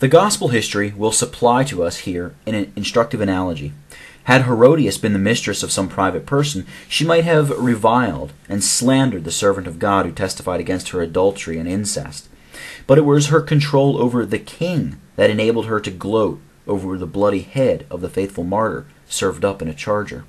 The Gospel history will supply to us here an instructive analogy. Had Herodias been the mistress of some private person, she might have reviled and slandered the servant of God who testified against her adultery and incest. But it was her control over the king that enabled her to gloat over the bloody head of the faithful martyr served up in a charger.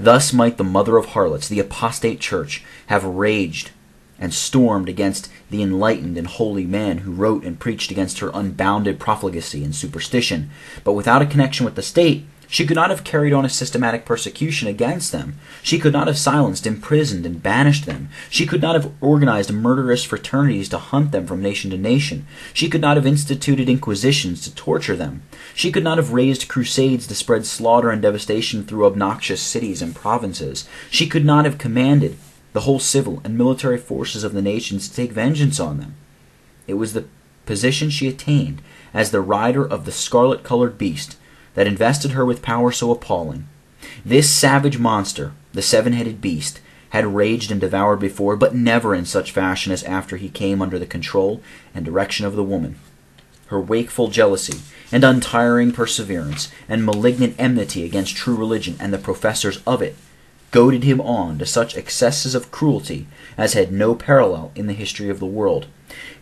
Thus might the mother of harlots, the apostate church, have raged and stormed against the enlightened and holy man who wrote and preached against her unbounded profligacy and superstition, but without a connection with the state, she could not have carried on a systematic persecution against them. She could not have silenced, imprisoned, and banished them. She could not have organized murderous fraternities to hunt them from nation to nation. She could not have instituted inquisitions to torture them. She could not have raised crusades to spread slaughter and devastation through obnoxious cities and provinces. She could not have commanded the whole civil and military forces of the nations to take vengeance on them. It was the position she attained as the rider of the scarlet colored beast that invested her with power so appalling. This savage monster, the seven headed beast, had raged and devoured before, but never in such fashion as after he came under the control and direction of the woman. Her wakeful jealousy, and untiring perseverance, and malignant enmity against true religion and the professors of it, goaded him on to such excesses of cruelty as had no parallel in the history of the world.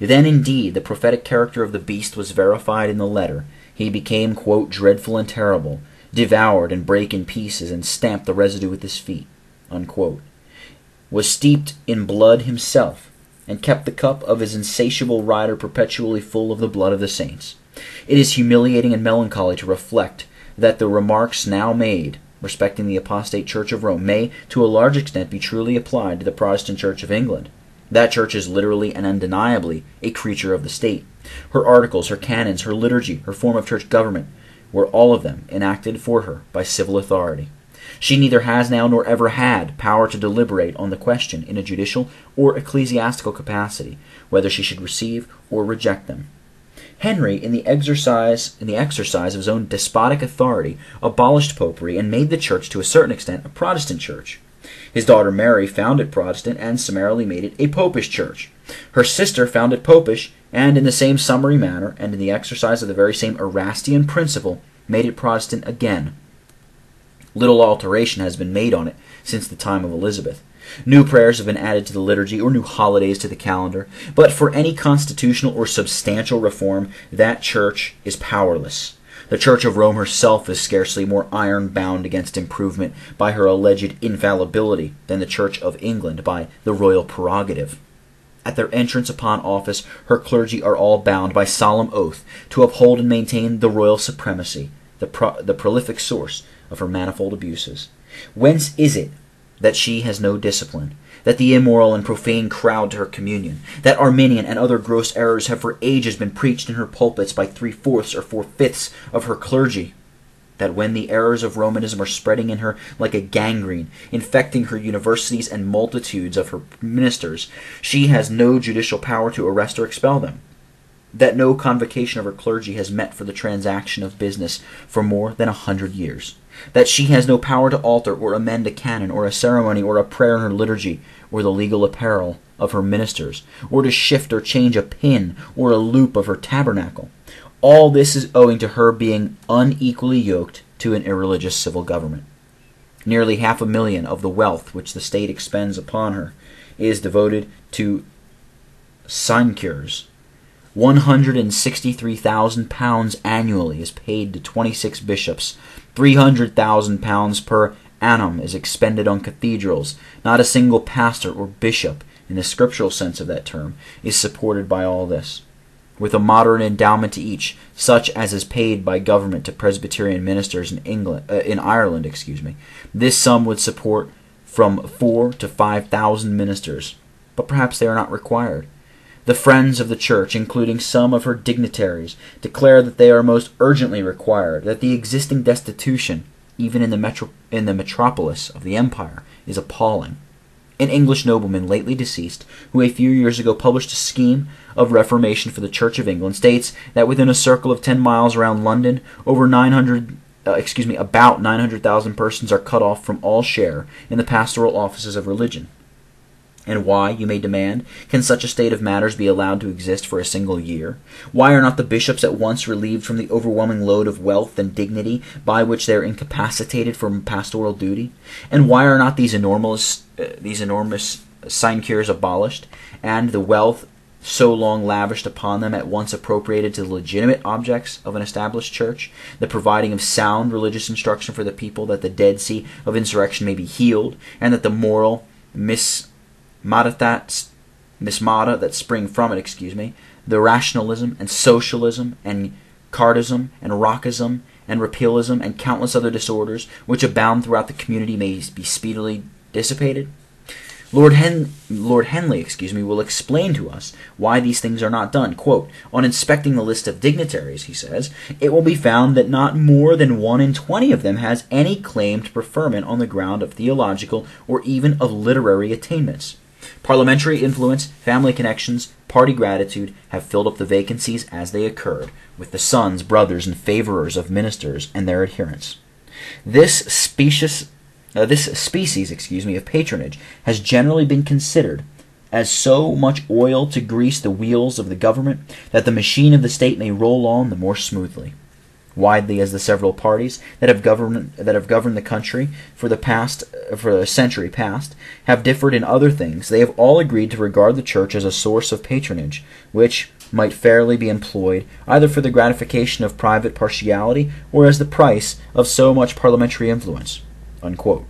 Then indeed the prophetic character of the beast was verified in the letter, he became, quote, dreadful and terrible, devoured and brake in pieces, and stamped the residue with his feet, unquote. Was steeped in blood himself, and kept the cup of his insatiable rider perpetually full of the blood of the saints. It is humiliating and melancholy to reflect that the remarks now made respecting the apostate Church of Rome may, to a large extent, be truly applied to the Protestant Church of England. That church is literally and undeniably a creature of the state. Her articles, her canons, her liturgy, her form of church government were all of them enacted for her by civil authority. She neither has now nor ever had power to deliberate on the question in a judicial or ecclesiastical capacity, whether she should receive or reject them. Henry, in the exercise in the exercise of his own despotic authority, abolished popery and made the church to a certain extent a Protestant church. His daughter Mary founded Protestant and summarily made it a Popish church. Her sister founded Popish, and in the same summary manner, and in the exercise of the very same Erastian principle, made it Protestant again. Little alteration has been made on it since the time of Elizabeth. New prayers have been added to the liturgy or new holidays to the calendar, but for any constitutional or substantial reform, that church is powerless. The Church of Rome herself is scarcely more iron bound against improvement by her alleged infallibility than the Church of England by the royal prerogative. At their entrance upon office, her clergy are all bound by solemn oath to uphold and maintain the royal supremacy, the, pro- the prolific source of her manifold abuses. Whence is it that she has no discipline, that the immoral and profane crowd to her communion, that Arminian and other gross errors have for ages been preached in her pulpits by three fourths or four fifths of her clergy, that when the errors of Romanism are spreading in her like a gangrene, infecting her universities and multitudes of her ministers, she has no judicial power to arrest or expel them, that no convocation of her clergy has met for the transaction of business for more than a hundred years that she has no power to alter or amend a canon or a ceremony or a prayer in her liturgy or the legal apparel of her ministers, or to shift or change a pin or a loop of her tabernacle. All this is owing to her being unequally yoked to an irreligious civil government. Nearly half a million of the wealth which the state expends upon her is devoted to sinecures 163,000 pounds annually is paid to 26 bishops. 300,000 pounds per annum is expended on cathedrals. Not a single pastor or bishop, in the scriptural sense of that term, is supported by all this. With a moderate endowment to each, such as is paid by government to Presbyterian ministers in England, uh, in Ireland, excuse me, this sum would support from four to five thousand ministers, but perhaps they are not required. The friends of the Church, including some of her dignitaries, declare that they are most urgently required, that the existing destitution, even in the, metro- in the metropolis of the empire, is appalling. An English nobleman lately deceased, who a few years ago published a scheme of reformation for the Church of England, states that within a circle of ten miles around London, over 900 uh, excuse me, about 900,000 persons are cut off from all share in the pastoral offices of religion. And why, you may demand, can such a state of matters be allowed to exist for a single year? Why are not the bishops at once relieved from the overwhelming load of wealth and dignity by which they are incapacitated from pastoral duty? And why are not these enormous, uh, these enormous sinecures abolished, and the wealth so long lavished upon them at once appropriated to the legitimate objects of an established church, the providing of sound religious instruction for the people that the Dead Sea of insurrection may be healed, and that the moral mis Madatats, mismata that spring from it, excuse me, the rationalism and socialism and chartism and rockism and repealism and countless other disorders which abound throughout the community may be speedily dissipated? Lord, Hen- Lord Henley, excuse me, will explain to us why these things are not done. Quote, On inspecting the list of dignitaries, he says, it will be found that not more than one in twenty of them has any claim to preferment on the ground of theological or even of literary attainments. Parliamentary influence, family connections, party gratitude have filled up the vacancies as they occurred, with the sons, brothers, and favorers of ministers and their adherents. This specious, uh, this species, excuse me, of patronage has generally been considered as so much oil to grease the wheels of the government that the machine of the state may roll on the more smoothly widely as the several parties that have governed that have governed the country for the past for a century past have differed in other things, they have all agreed to regard the church as a source of patronage, which might fairly be employed either for the gratification of private partiality or as the price of so much parliamentary influence. Unquote.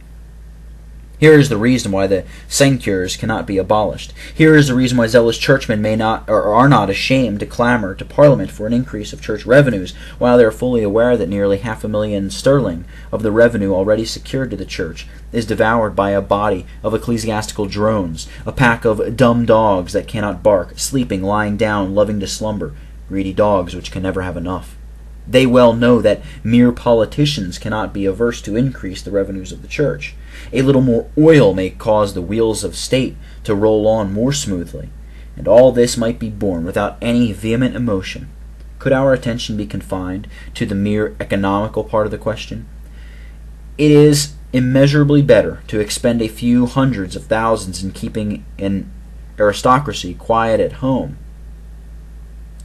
Here is the reason why the sinecures cannot be abolished. Here is the reason why zealous churchmen may not or are not ashamed to clamor to Parliament for an increase of church revenues, while they are fully aware that nearly half a million sterling of the revenue already secured to the church is devoured by a body of ecclesiastical drones, a pack of dumb dogs that cannot bark, sleeping, lying down, loving to slumber, greedy dogs which can never have enough. They well know that mere politicians cannot be averse to increase the revenues of the church. A little more oil may cause the wheels of state to roll on more smoothly, and all this might be borne without any vehement emotion. Could our attention be confined to the mere economical part of the question? It is immeasurably better to expend a few hundreds of thousands in keeping an aristocracy quiet at home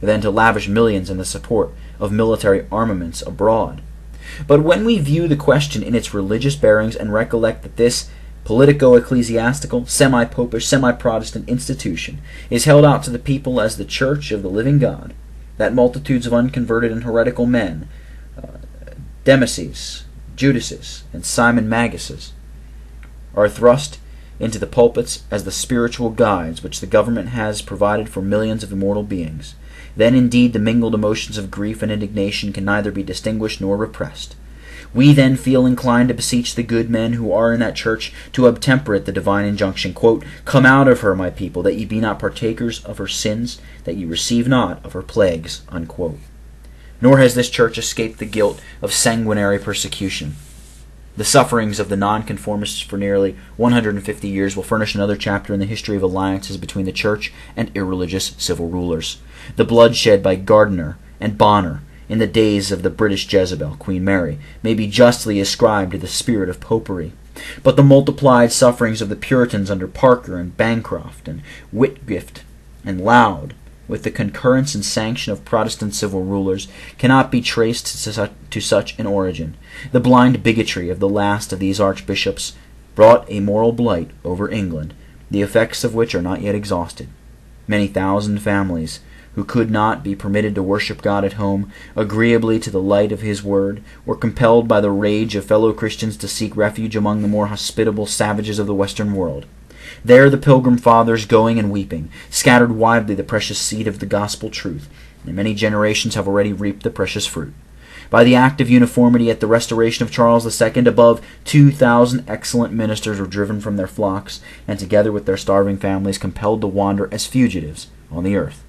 than to lavish millions in the support of military armaments abroad. But when we view the question in its religious bearings and recollect that this politico ecclesiastical, semi popish, semi Protestant institution is held out to the people as the church of the living God, that multitudes of unconverted and heretical men, uh, Demases, Judases, and Simon Magases, are thrust into the pulpits as the spiritual guides which the government has provided for millions of immortal beings. Then indeed the mingled emotions of grief and indignation can neither be distinguished nor repressed. We then feel inclined to beseech the good men who are in that church to obtemperate the divine injunction, quote, Come out of her, my people, that ye be not partakers of her sins, that ye receive not of her plagues. Unquote. Nor has this church escaped the guilt of sanguinary persecution. The sufferings of the nonconformists for nearly 150 years will furnish another chapter in the history of alliances between the church and irreligious civil rulers. The bloodshed by Gardiner and Bonner in the days of the British Jezebel, Queen Mary, may be justly ascribed to the spirit of popery. But the multiplied sufferings of the Puritans under Parker and Bancroft and Whitgift and Laud, with the concurrence and sanction of Protestant civil rulers, cannot be traced to such an origin. The blind bigotry of the last of these archbishops brought a moral blight over England, the effects of which are not yet exhausted. Many thousand families who could not be permitted to worship God at home, agreeably to the light of His Word, were compelled by the rage of fellow Christians to seek refuge among the more hospitable savages of the Western world. There the Pilgrim Fathers, going and weeping, scattered widely the precious seed of the gospel truth, and many generations have already reaped the precious fruit. By the act of uniformity at the restoration of Charles II, above 2,000 excellent ministers were driven from their flocks, and together with their starving families compelled to wander as fugitives on the earth.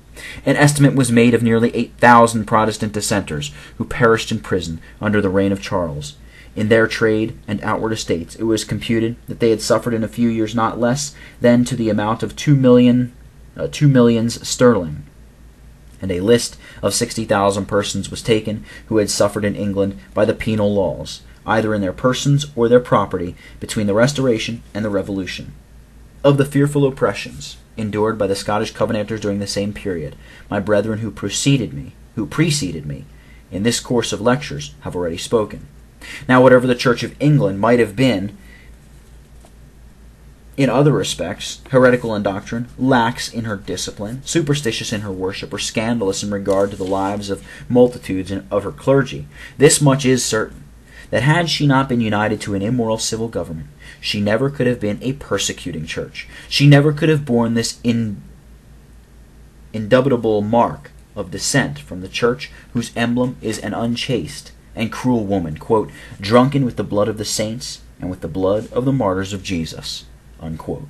An estimate was made of nearly 8,000 Protestant dissenters who perished in prison under the reign of Charles. In their trade and outward estates, it was computed that they had suffered in a few years not less than to the amount of two million, uh, two millions sterling. And a list of 60,000 persons was taken who had suffered in England by the penal laws, either in their persons or their property, between the Restoration and the Revolution. Of the fearful oppressions endured by the Scottish Covenanters during the same period, my brethren who preceded me, who preceded me, in this course of lectures have already spoken. Now, whatever the Church of England might have been in other respects, heretical in doctrine, lax in her discipline, superstitious in her worship, or scandalous in regard to the lives of multitudes of her clergy, this much is certain, that had she not been united to an immoral civil government, she never could have been a persecuting church. She never could have borne this in, indubitable mark of descent from the church whose emblem is an unchaste and cruel woman, quote, drunken with the blood of the saints and with the blood of the martyrs of Jesus unquote.